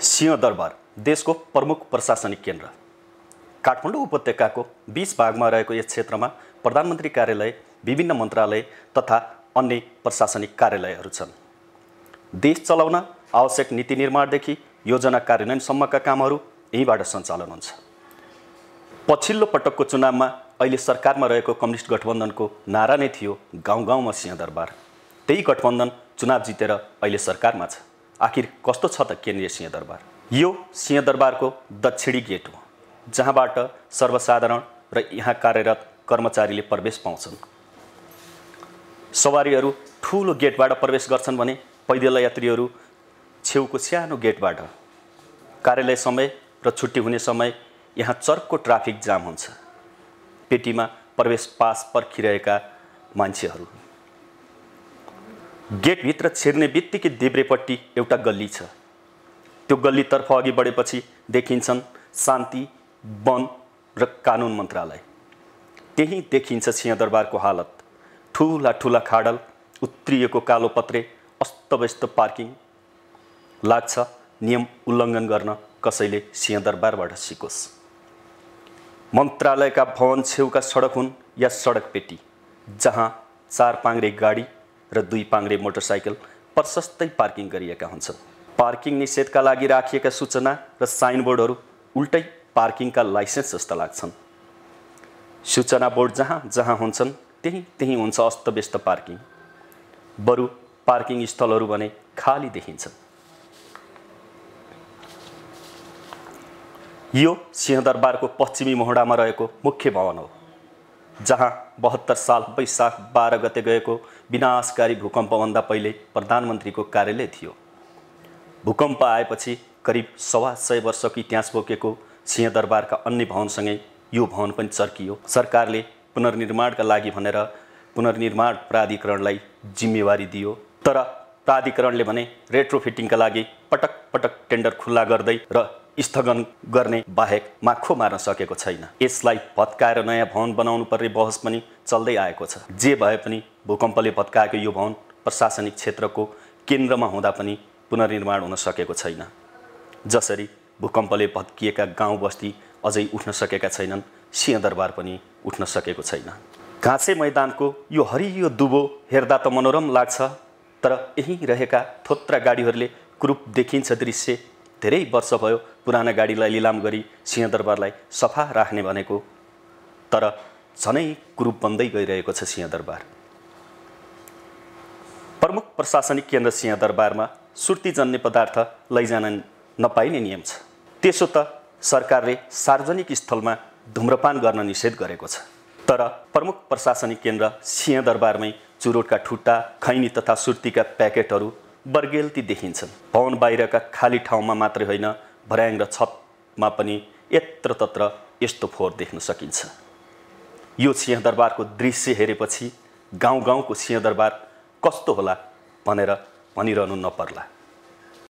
सिंहदरबार देशको प्रमुख प्रशासनिक केन्द्र। काठमाडौँ उपत्यकाको बिच भागमा रहेको यस क्षेत्रमा प्रधानमन्त्री कार्यालय विभिन्न मन्त्रालय तथा अन्य प्रशासनिक कार्यालयहरू छन्। देश चलाउन आवश्यक नीति निर्माणदेखि योजना कार्यान्वयनसम्मका कामहरू यहीँबाट सञ्चालन हुन्छ। पछिल्लो पटकको चुनावमा अहिले सरकारमा रहेको कम्युनिस्ट गठबन्धनको नारा नै थियो गाउँ गाउँमा सिंहदरबार त्यही गठबन्धन चुनाव जितेर अहिले सरकारमा छ। आखिर कस्तो छ त केन्द्रीय सिंहदरबार? यो सिंहदरबारको दक्षिणी गेट हो जहाँबाट सर्वसाधारण र यहाँ कार्यरत कर्मचारीले प्रवेश पाउँछन्। सवारीहरू ठुलो गेटबाट प्रवेश गर्छन् भने पैदल यात्रीहरू छेउको सानो गेटबाट कार्यालय समय र छुट्टी हुने समय यहाँ चर्को ट्राफिक जाम हुन्छ। पेटीमा प्रवेश पास पर्खिरहेका मान्छेहरू गेटभित्र छिर्ने बित्तिकै देब्रेपट्टि एउटा गल्ली छ। त्यो गल्लीतर्फ अघि बढेपछि देखिन्छन् शान्ति वन र कानुन मन्त्रालय। त्यहीँ देखिन्छ सिंहदरबारको हालत। ठुला ठुला खाडल उत्रिएको कालो पत्रे अस्तव्यस्त पार्किङ। लाग्छ नियम उल्लङ्घन गर्न कसैले सिंहदरबारबाट सिकोस्। मन्त्रालयका भवन छेउका सडक हुन् या सडक पेटी जहाँ चार पाङ्रे गाडी र दुई पाङ्रे मोटरसाइकल प्रशस्तै पार्किङ गरिएका हुन्छन्। पार्किङ निषेधका लागि राखिएका सूचना र साइनबोर्डहरू उल्टै पार्किङका लाइसेन्स जस्ता लाग्छन्। सूचना बोर्ड जहाँ जहाँ हुन्छन् त्यहीँ त्यहीँ हुन्छ अस्तव्यस्त पार्किङ। बरु पार्किङ स्थलहरू भने खाली देखिन्छन्। यो सिंहदरबारको पश्चिमी मोहडामा रहेको मुख्य भवन हो। जहाँ बहत्तर साल वैशाख बाह्र गते गएको विनाशकारी भूकम्पभन्दा पहिले प्रधानमन्त्रीको कार्यालय थियो। भूकम्प आएपछि करिब सवा सय वर्षको इतिहास बोकेको सिंहदरबारका अन्य भवनसँगै यो भवन पनि चर्कियो। सरकारले पुनर्निर्माणका लागि भनेर पुनर्निर्माण प्राधिकरणलाई जिम्मेवारी दियो। तर प्राधिकरणले भने रेट्रोफिटिङका लागि पटक पटक टेन्डर खुल्ला गर्दै र स्थगन गर्ने बाहेक माखो मार्न सकेको छैन। यसलाई भत्काएर नयाँ भवन बनाउनु पर्ने बहस पनि चल्दै आएको छ। जे भए पनि भूकम्पले भत्काएको यो भवन प्रशासनिक क्षेत्रको केन्द्रमा हुँदा पनि पुनर्निर्माण हुन सकेको छैन। जसरी भूकम्पले भत्किएका गाउँ बस्ती अझै उठ्न सकेका छैनन् सिंहदरबार पनि उठ्न सकेको छैन। घाँसे मैदानको यो हरियो दुबो हेर्दा त मनोरम लाग्छ तर यहीँ रहेका थोत्रा गाडीहरूले क्रुप देखिन्छ दृश्य धेरै वर्ष भयो पुराना गाडीलाई लिलाम गरी सिंहदरबारलाई सफा राख्ने भनेको तर झनै कुरूप बन्दै गइरहेको छ सिंहदरबार। प्रमुख प्रशासनिक केन्द्र सिंहदरबारमा सुर्तीजन्य पदार्थ लैजान नपाइने नियम छ। त्यसो त सरकारले सार्वजनिक स्थलमा धुम्रपान गर्न निषेध गरेको छ। तर प्रमुख प्रशासनिक केन्द्र सिंहदरबारमै चुरोटका ठुट्टा खैनी तथा सुर्तीका प्याकेटहरू बर्गेल्ती देखिन्छन्। भवन बाहिरका खाली ठाउँमा मात्रै होइन भर्याङ र छतमा पनि यत्र तत्र यस्तो फोहोर देख्न सकिन्छ। यो सिंहदरबारको दृश्य हेरेपछि गाउँ गाउँको सिंहदरबार कस्तो होला भनेर भनिरहनु नपर्ला।